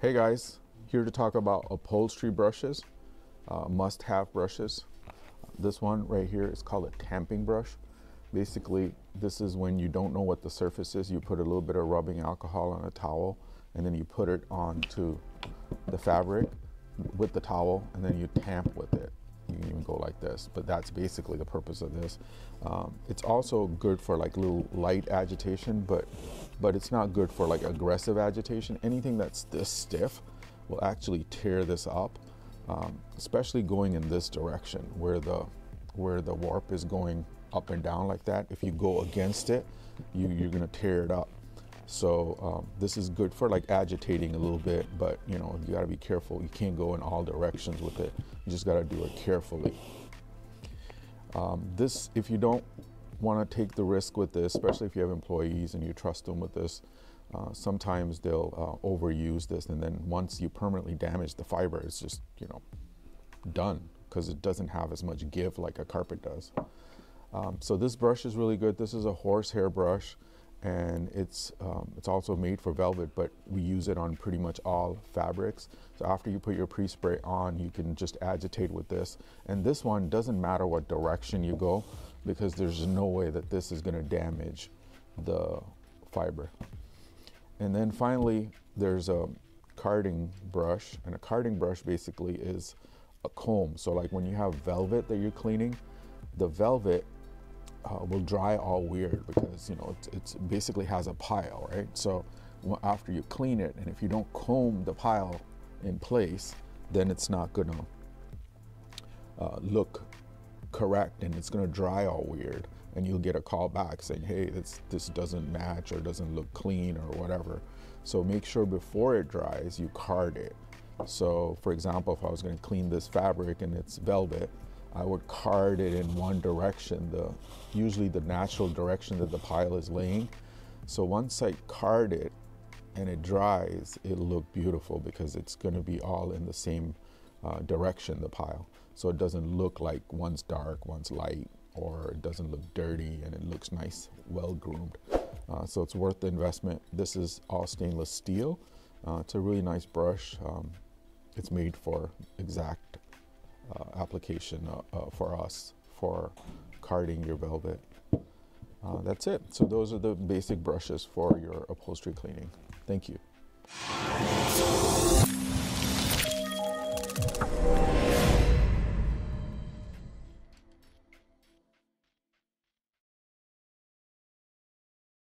Hey guys, here to talk about upholstery brushes, uh, must-have brushes. This one right here is called a tamping brush. Basically, this is when you don't know what the surface is, you put a little bit of rubbing alcohol on a towel and then you put it onto the fabric with the towel and then you tamp with it. Even go like this, but that's basically the purpose of this. Um, it's also good for like little light agitation, but but it's not good for like aggressive agitation. Anything that's this stiff will actually tear this up, um, especially going in this direction where the where the warp is going up and down like that. If you go against it, you, you're gonna tear it up. So um, this is good for like agitating a little bit, but you know, you gotta be careful. You can't go in all directions with it. You just gotta do it carefully. Um, this, if you don't wanna take the risk with this, especially if you have employees and you trust them with this, uh, sometimes they'll uh, overuse this and then once you permanently damage the fiber, it's just, you know, done because it doesn't have as much give like a carpet does. Um, so this brush is really good. This is a horsehair brush and it's um, it's also made for velvet but we use it on pretty much all fabrics. So after you put your pre-spray on you can just agitate with this. And this one doesn't matter what direction you go because there's no way that this is going to damage the fiber. And then finally there's a carding brush and a carding brush basically is a comb. So like when you have velvet that you're cleaning the velvet uh, will dry all weird because you know it it's basically has a pile, right? So after you clean it, and if you don't comb the pile in place, then it's not gonna uh, look correct, and it's gonna dry all weird, and you'll get a call back saying, "Hey, this this doesn't match or doesn't look clean or whatever." So make sure before it dries, you card it. So, for example, if I was going to clean this fabric and it's velvet, I would card it in one direction, the usually the natural direction that the pile is laying. So once I card it and it dries, it'll look beautiful because it's going to be all in the same uh, direction, the pile. So it doesn't look like one's dark, one's light, or it doesn't look dirty and it looks nice, well groomed. Uh, so it's worth the investment. This is all stainless steel. Uh, it's a really nice brush. Um, it's made for exact application uh, uh, for us for carding your velvet. that's it. So those are the basic brushes for your upholstery cleaning. Thank you.